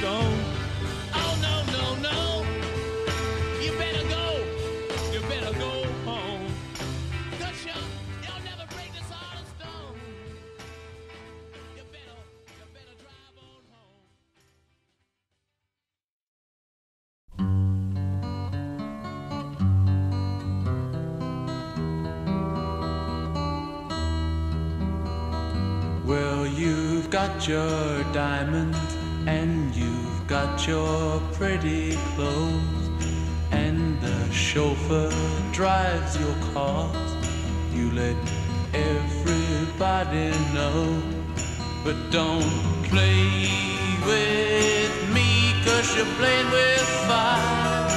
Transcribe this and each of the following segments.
stone. Oh no, no, no. You better go. You better go home. Cause you'll, you'll never break this heart of stone. You better, you better drive on home. Well, you've got your diamonds and your pretty clothes, and the chauffeur drives your cars. You let everybody know, but don't play with me, cause you're playing with fire.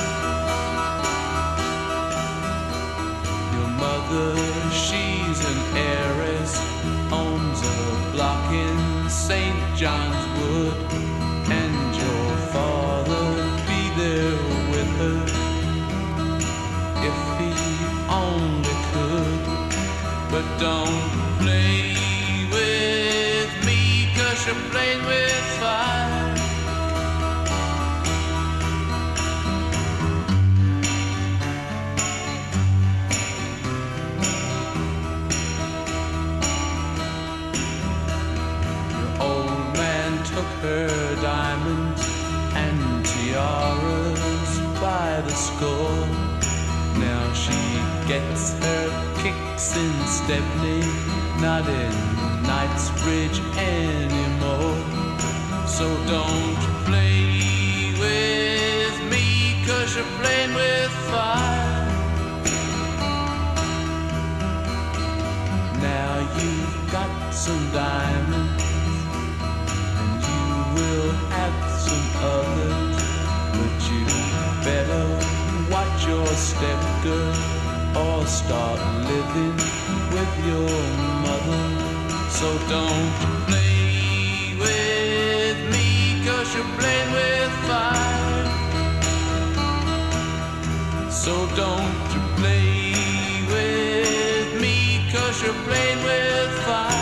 Your mother, she's an heiress, owns a block in St. John's Wood, But don't play with me, cause you're playing with fire. Your old man took her diamonds and tiaras by the score. Now she gets her in Stepney, not in Knightsbridge anymore. So don't play with me, cause you're playing with fire. Now you've got some diamonds and you will have some others. But you better watch your step, girl, or start living with your mother. So don't play with me, cause you're playing with fire. So don't you play with me, cause you're playing with fire.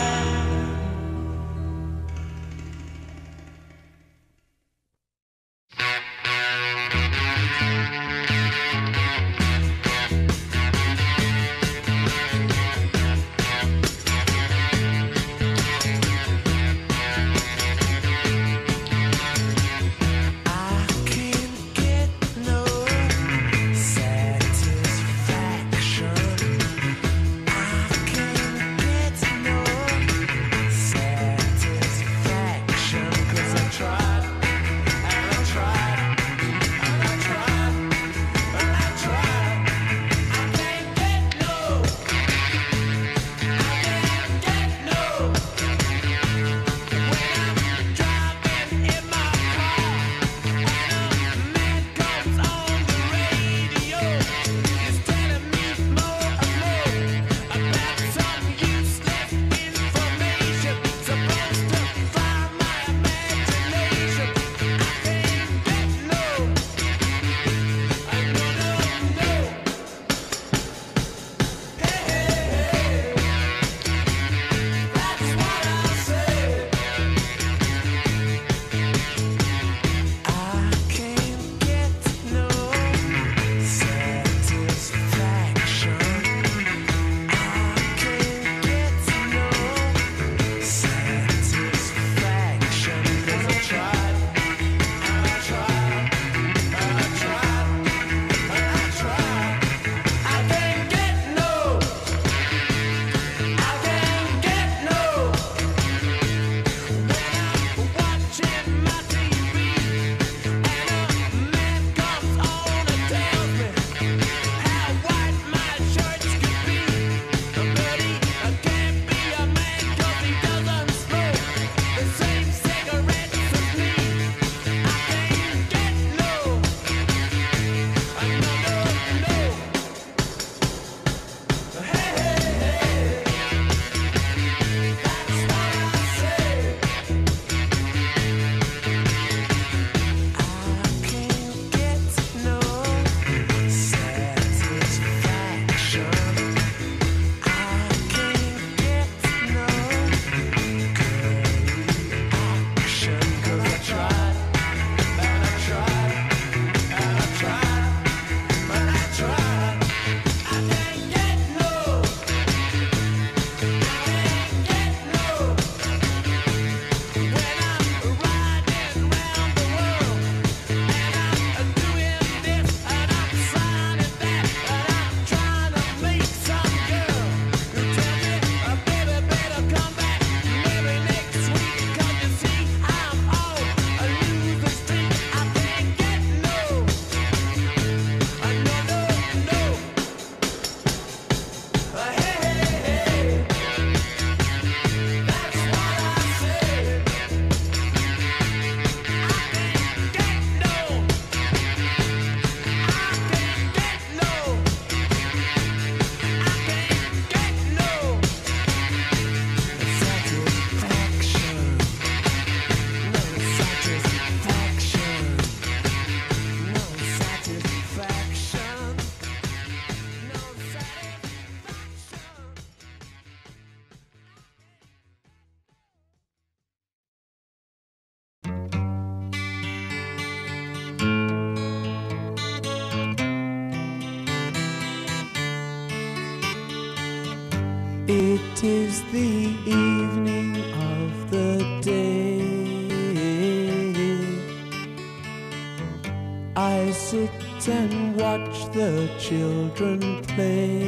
the children play.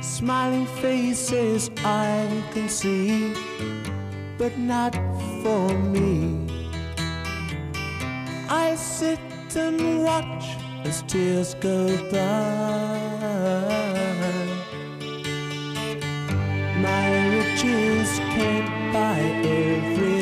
Smiling faces I can see, but not for me. I sit and watch as tears go by. My riches can't buy everything.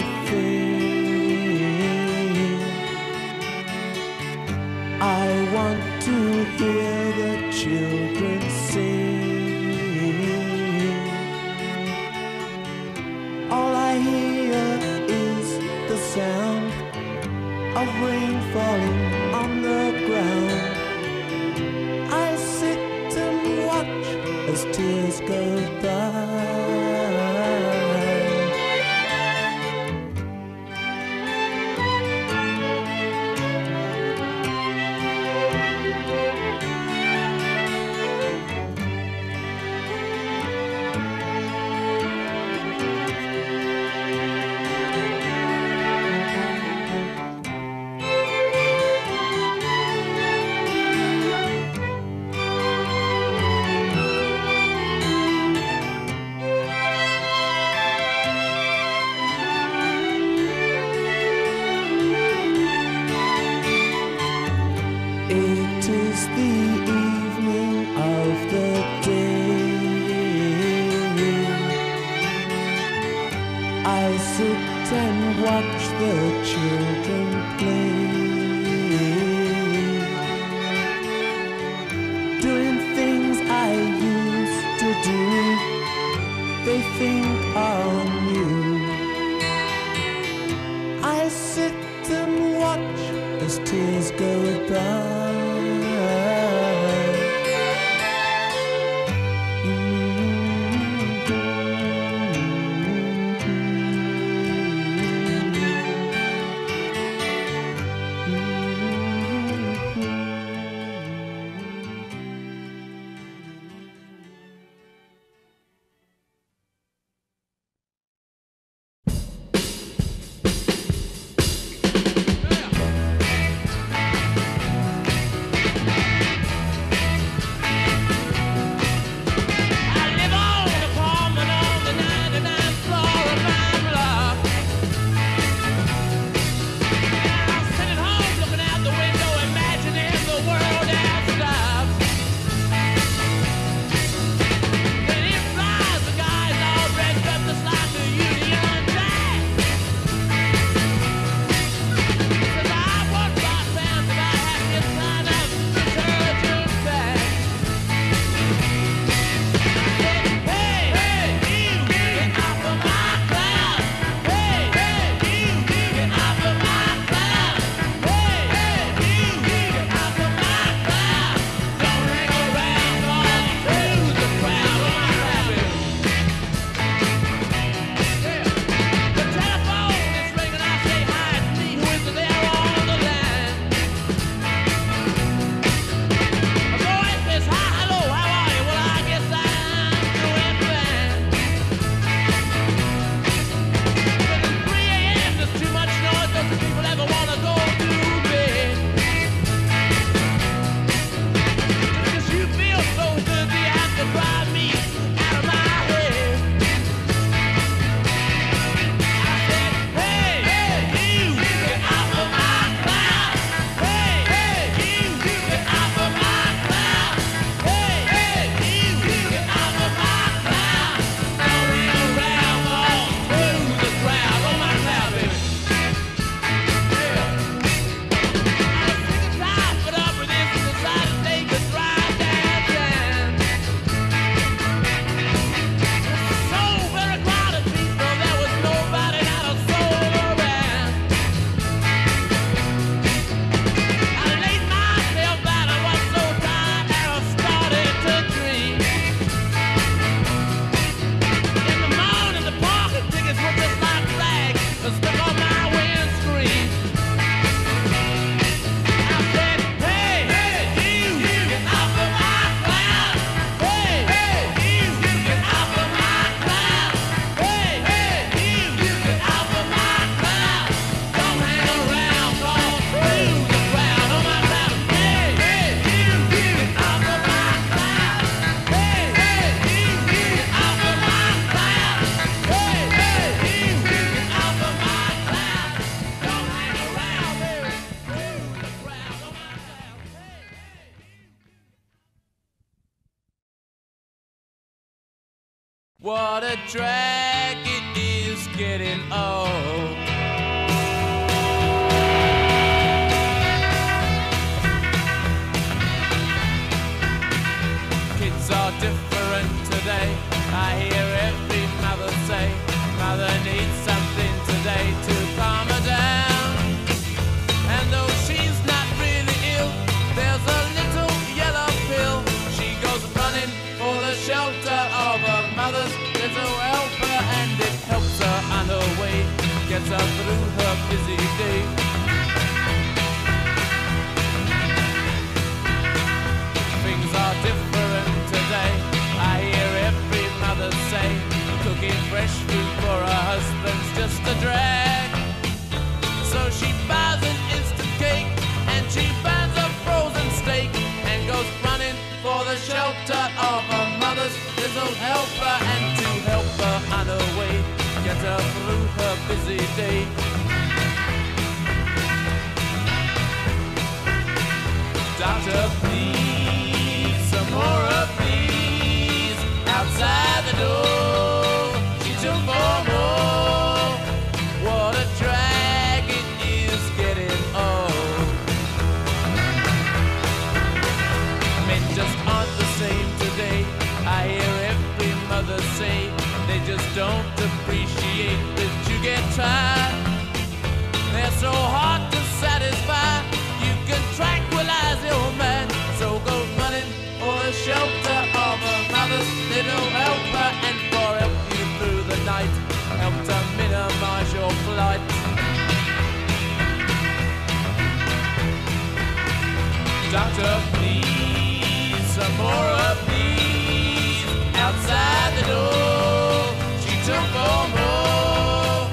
Doctor, please, some more of these outside the door. She took for more.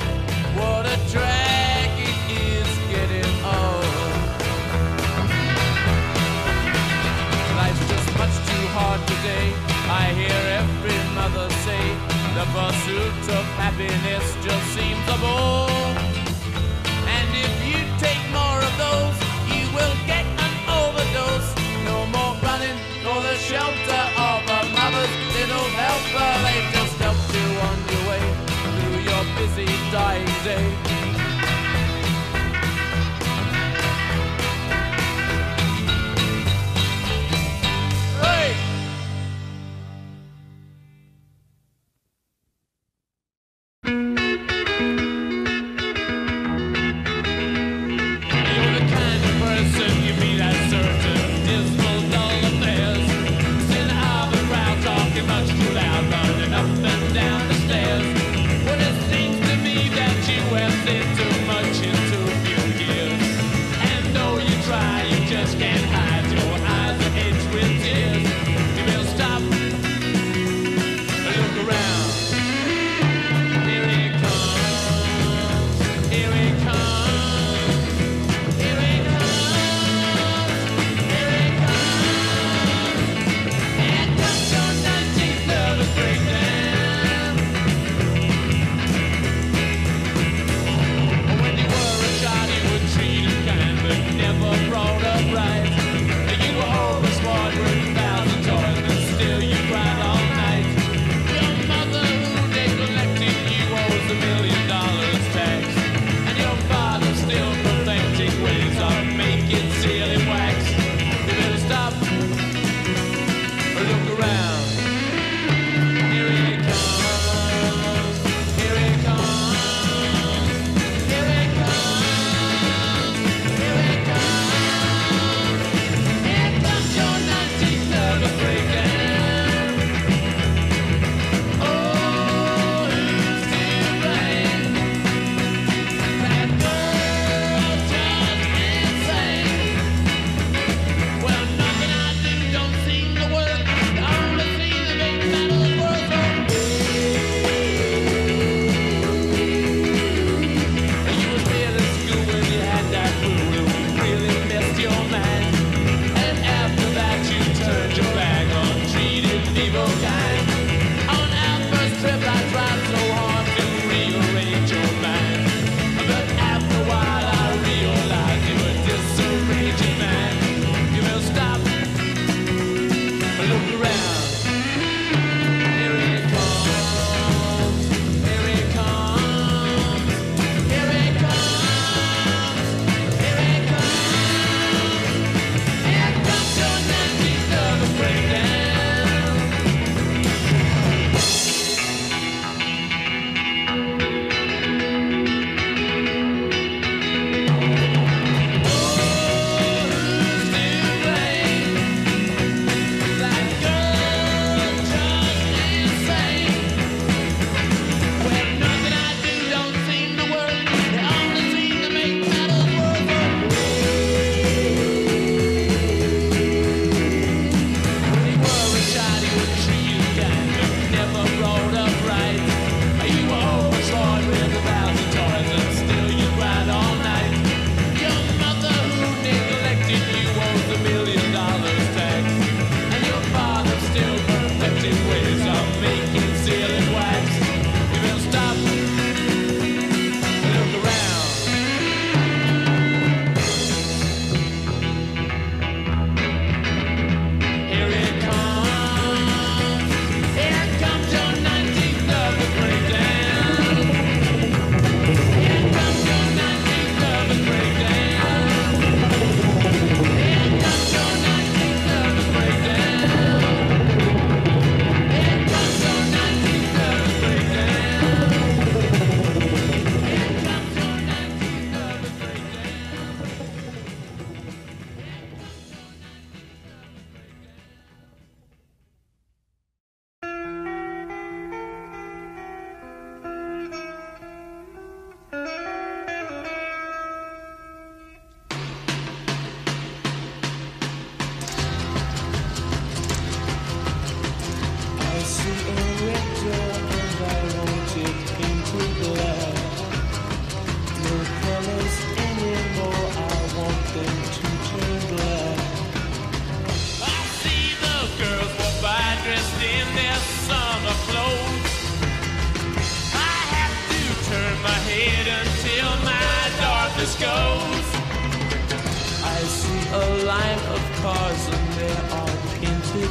What a drag it is getting old. Life's just much too hard today. I hear every mother say the pursuit of happiness just seems a bore. busy dying day.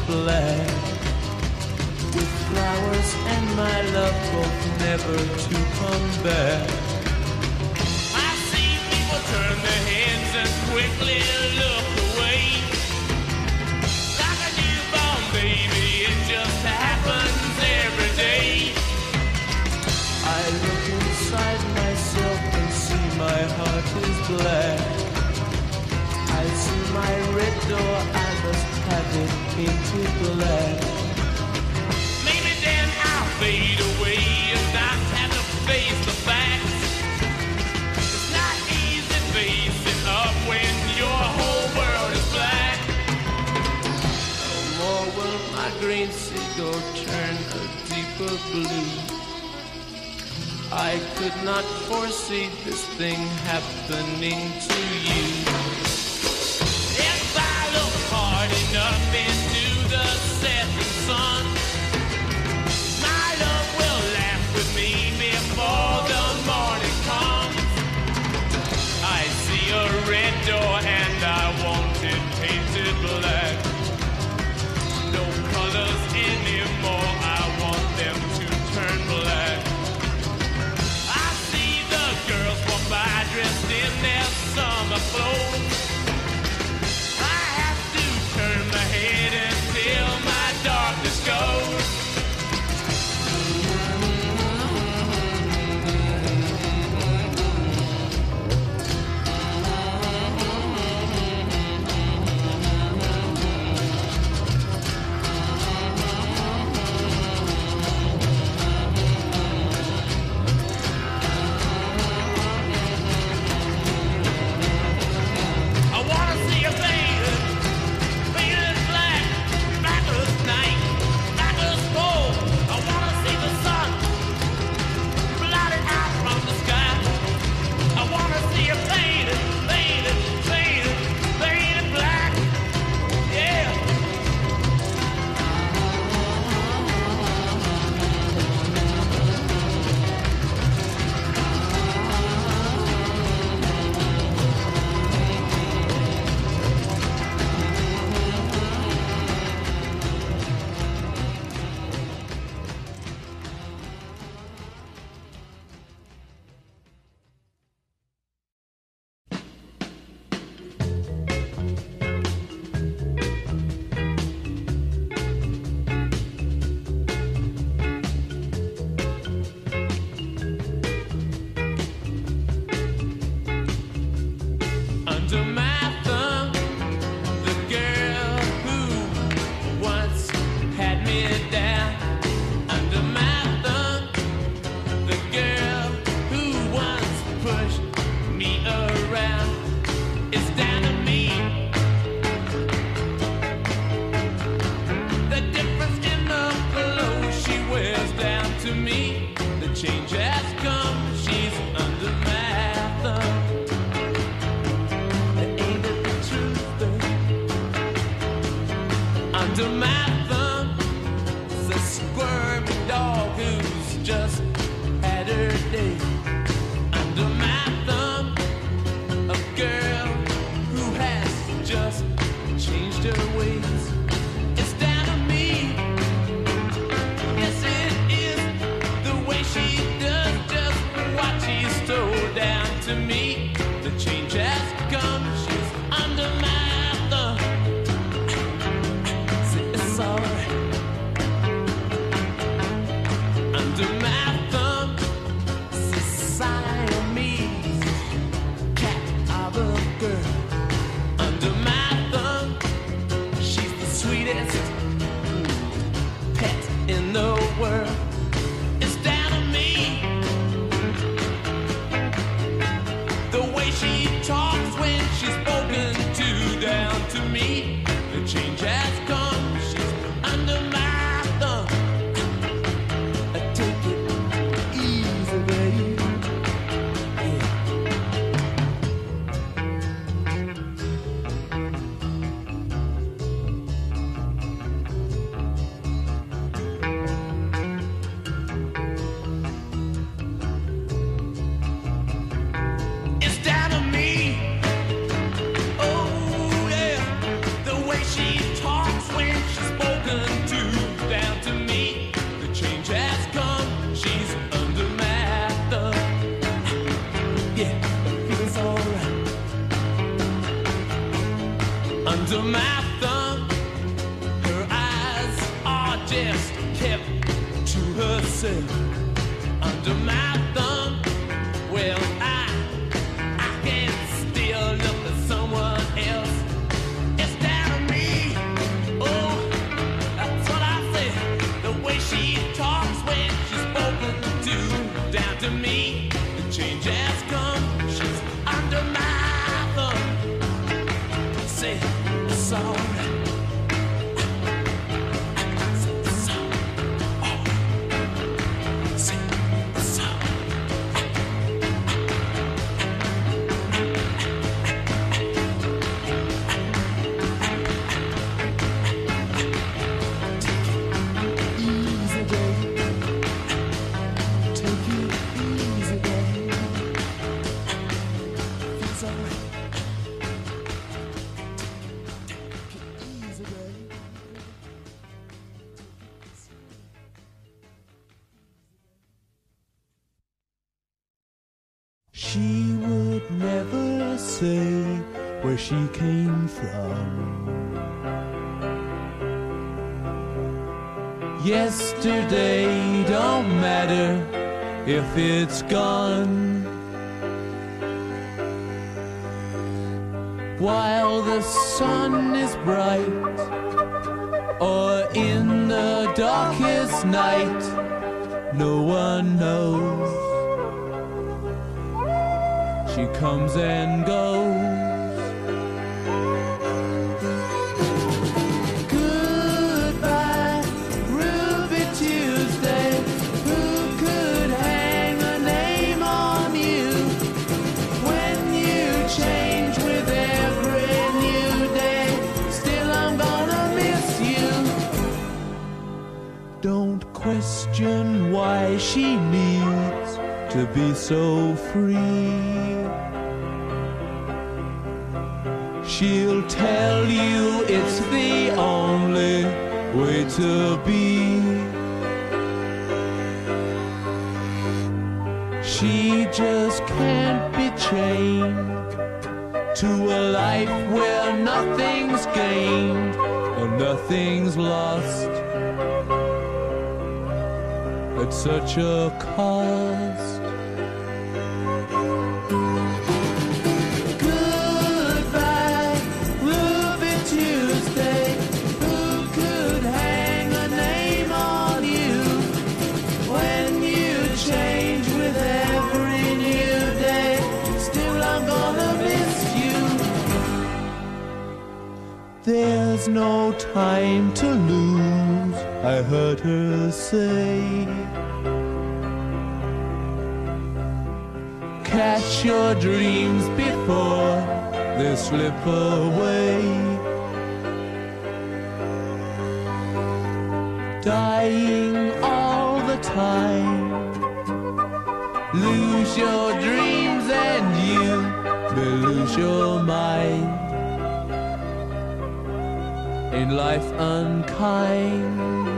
black. With flowers and my love hope never to come back. I see people turn their heads and quickly look away. Like a newborn baby, it just happens every day. I look inside myself and see my heart is black. I see my red door, I must have it into black. Maybe then I'll fade away and not have to face the facts. It's not easy facing up when your whole world is black. No more will my green seagull turn a deeper blue. I could not foresee this thing happening to you. If I look hard enough flow. it's gone. be so free. She'll tell you it's the only way to be. She just can't be chained to a life where nothing's gained or nothing's lost at such a cost. There's no time to lose, I heard her say. Catch your dreams before they slip away. Dying all the time. Lose your dreams and you will lose your mind in life unkind.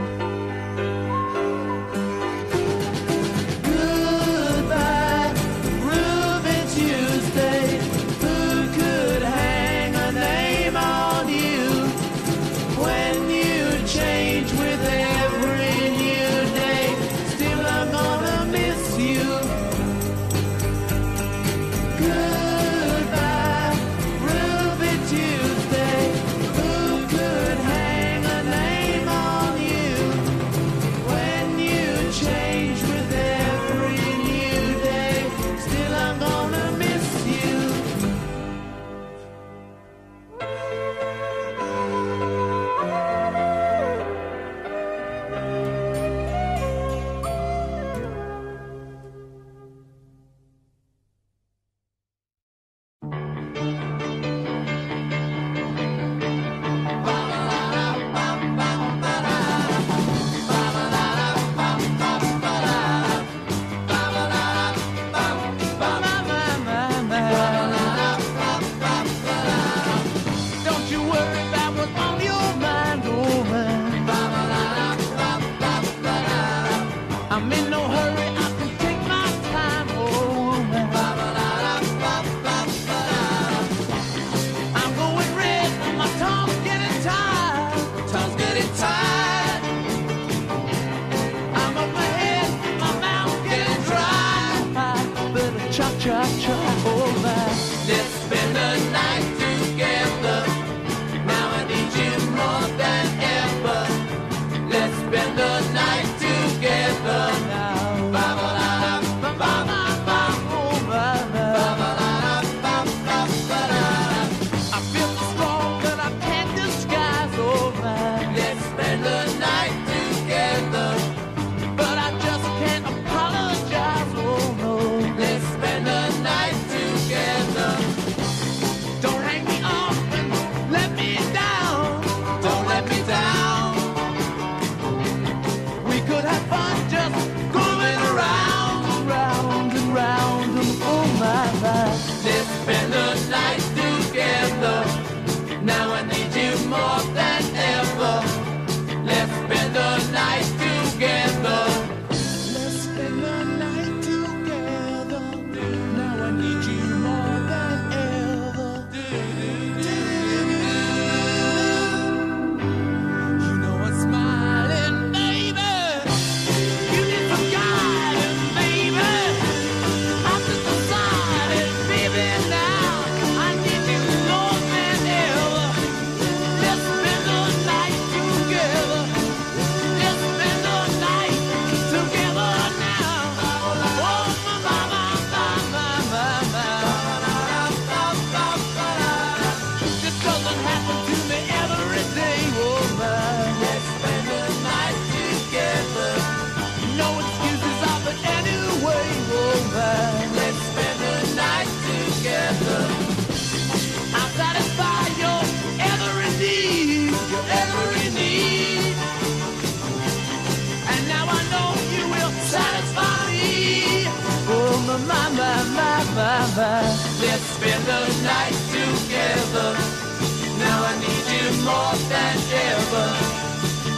More than ever.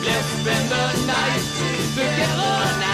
Let's spend the night together now.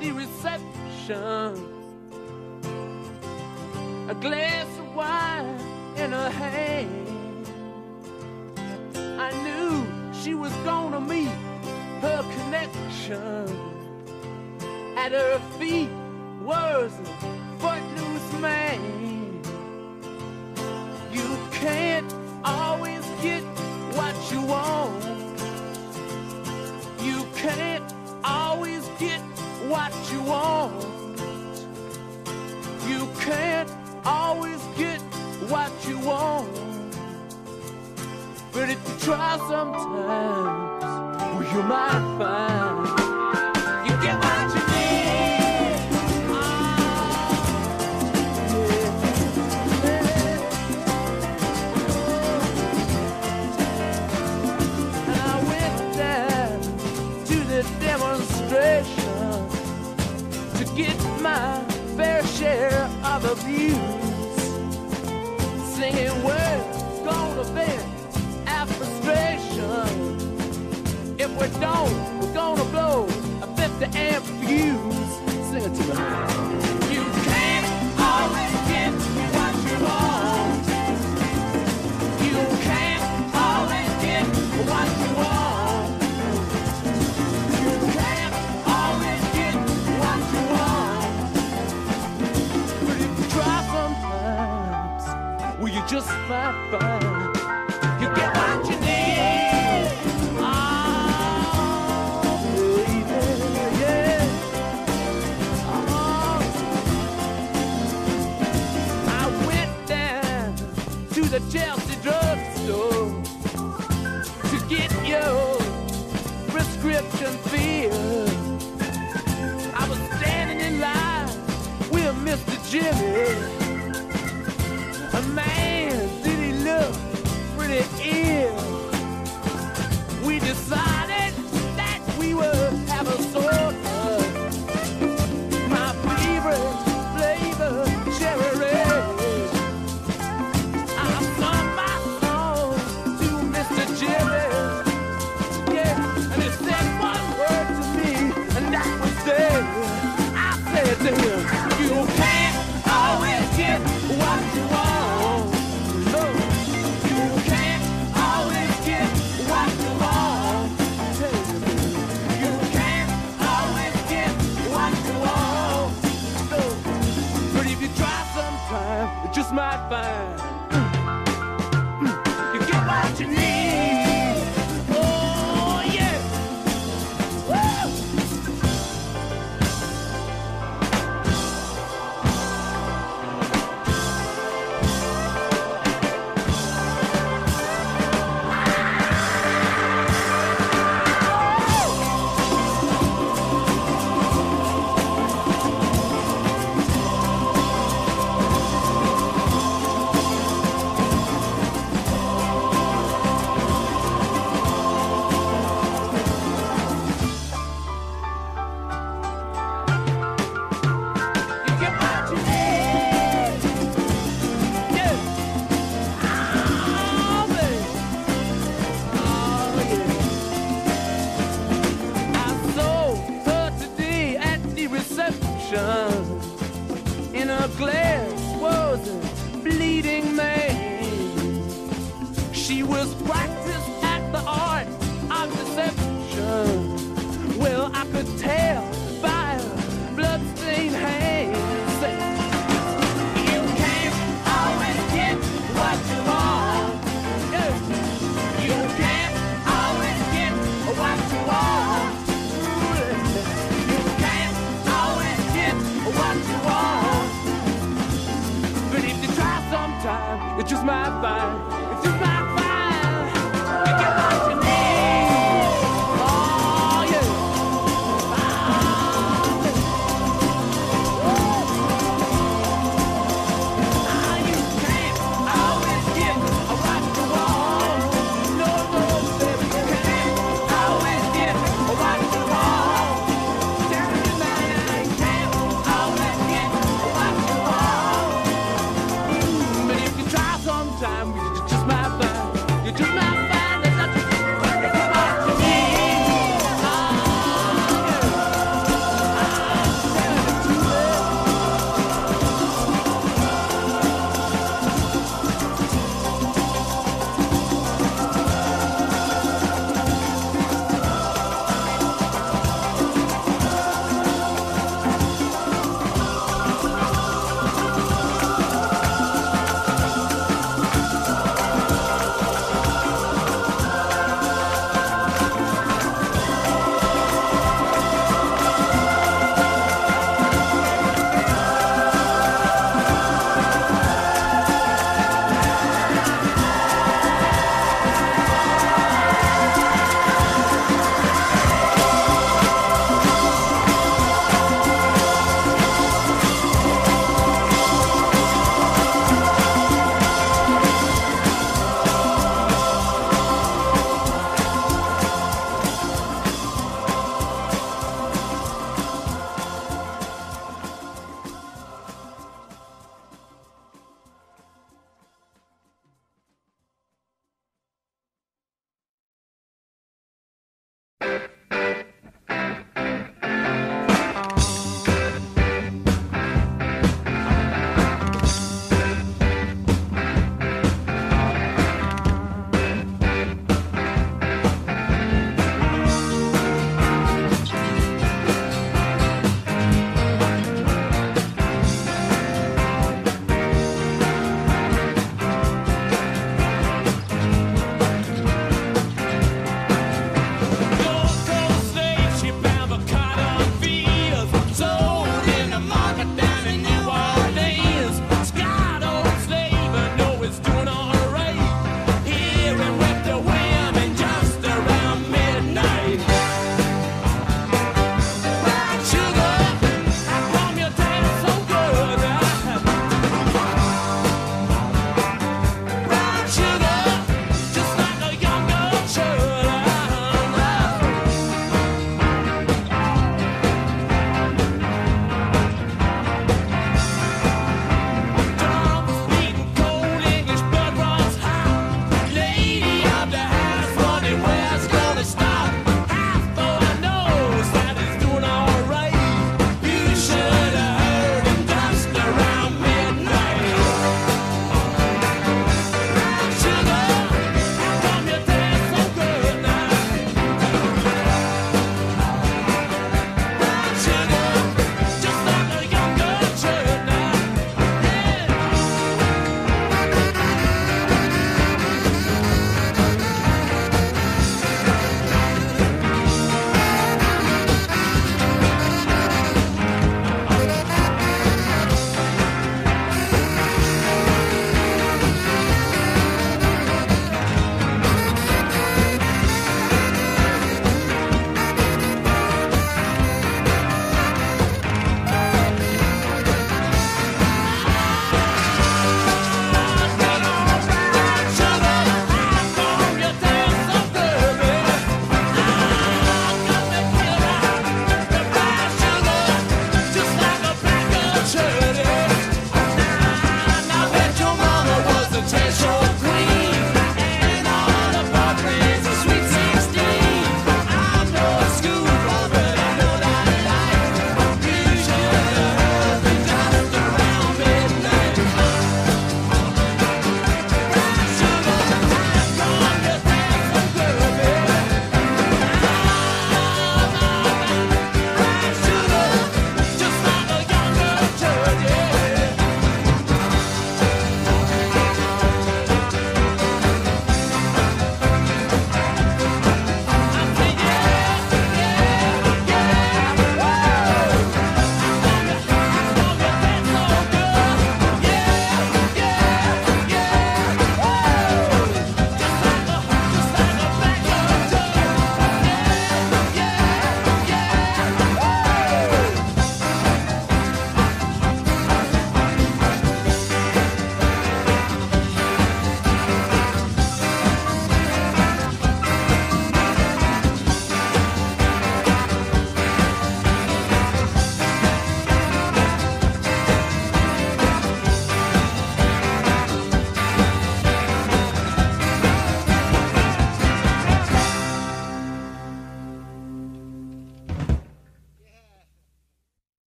the reception. A glass of wine in her hand. I knew she was gonna meet her connection. At her feet, was.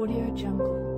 Audio Jungle.